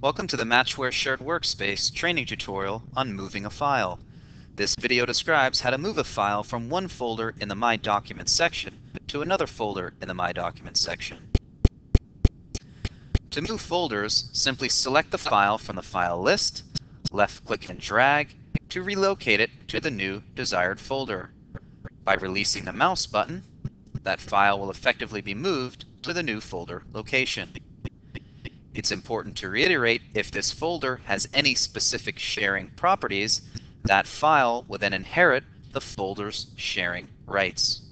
Welcome to the Matchware Shared Workspace training tutorial on moving a file. This video describes how to move a file from one folder in the My Documents section to another folder in the My Documents section. To move folders, simply select the file from the file list, left-click and drag to relocate it to the new desired folder. By releasing the mouse button, that file will effectively be moved to the new folder location. It's important to reiterate if this folder has any specific sharing properties, that file will then inherit the folder's sharing rights.